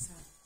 So.